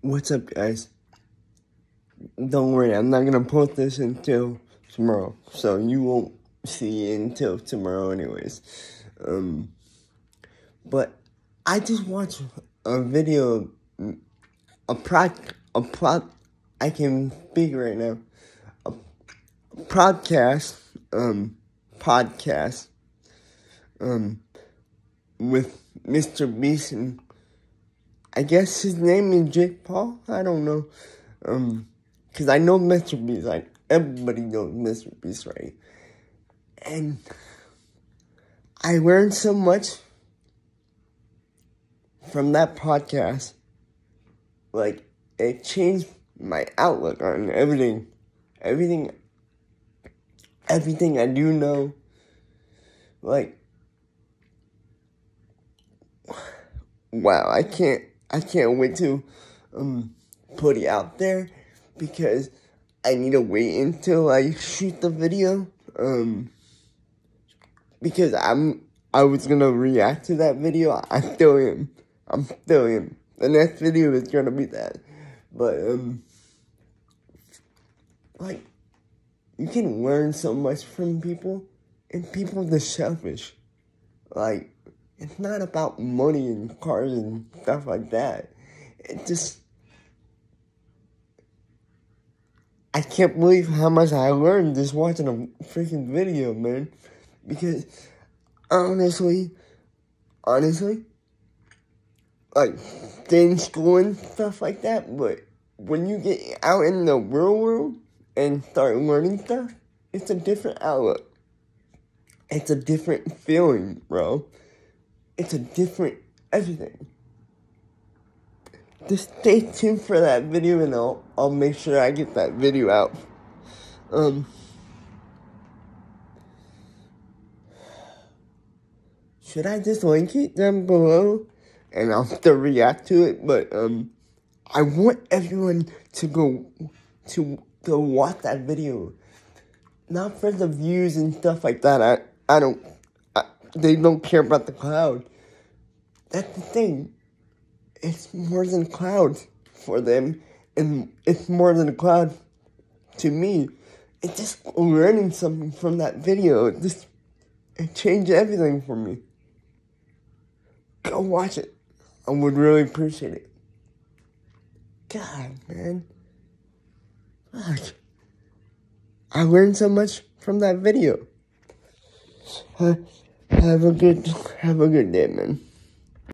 What's up, guys? Don't worry, I'm not gonna post this until tomorrow, so you won't see it until tomorrow, anyways. Um, but I just watched a video, a prod, a prod. I can speak right now. A podcast, um, podcast, um, with Mr. Beast and I guess his name is Jake Paul. I don't know. Um, cause I know Mr. Beast. Like everybody knows Mr. Beast, right? And I learned so much from that podcast. Like it changed my outlook on everything, everything, everything I do know. Like, wow, I can't I can't wait to um, put it out there because I need to wait until I shoot the video. Um, because I'm I was gonna react to that video. I still am. I'm still am. The next video is gonna be that. But um like you can learn so much from people and people are selfish. Like it's not about money and cars and stuff like that. It just I can't believe how much I learned just watching a freaking video, man. Because honestly, honestly, like stay school and stuff like that, but when you get out in the real world and start learning stuff, it's a different outlook. It's a different feeling, bro. It's a different everything. Just stay tuned for that video and I'll, I'll make sure I get that video out. Um, should I just link it down below and I'll still react to it? But um, I want everyone to go to to watch that video, not for the views and stuff like that. I I don't they don't care about the cloud. That's the thing. It's more than cloud for them, and it's more than a cloud to me. It's just learning something from that video. It just it changed everything for me. Go watch it. I would really appreciate it. God, man. Fuck. I learned so much from that video. Have a good have a good day, man.